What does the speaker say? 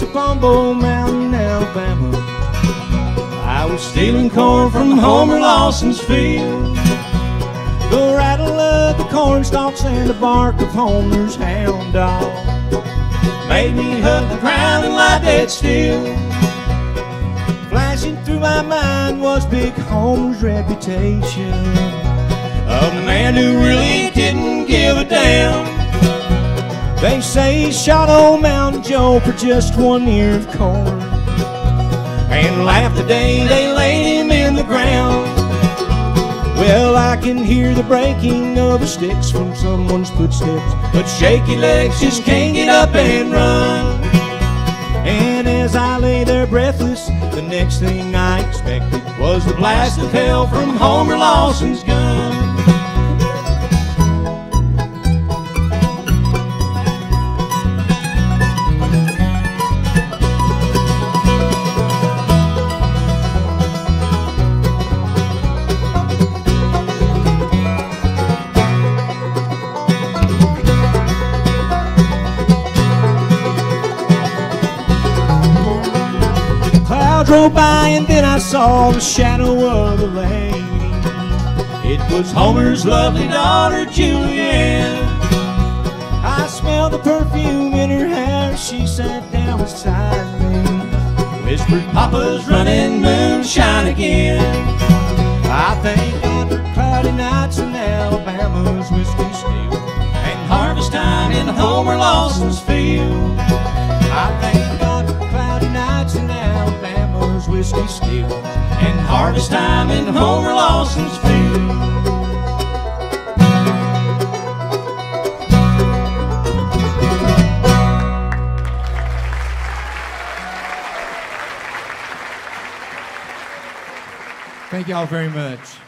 Bull Mountain, Alabama. I was stealing corn from Homer Lawson's field. The rattle of the corn stalks and the bark of Homer's hound dog made me hug the ground and lie dead still. Flashing through my mind was Big Homer's reputation of a man who really didn't give a damn. They say he shot old Mountain Joe for just one ear of corn and laughed the day they laid him in the ground. Well, I can hear the breaking of the sticks from someone's footsteps, but shaky legs just can't get up and run. And as I lay there breathless, the next thing I expected was the blast of hell from Homer Lawson's gun. Clouds drove by and then I saw the shadow of a lady. It was Homer's lovely daughter, Julianne. I smelled the perfume in her hair. She sat down beside me. Whispered, Papa's running moonshine again. I thank God for cloudy nights in Alabama's whiskey still. And harvest time in Homer Lawson's field. Whiskey still. And harvest time in Homer Lawson's field. Thank you all very much.